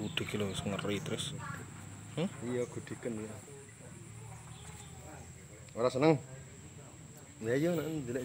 gudik lho ngeri terus. Hmm? Iya gudiken ya. Ora seneng. Ya iya nek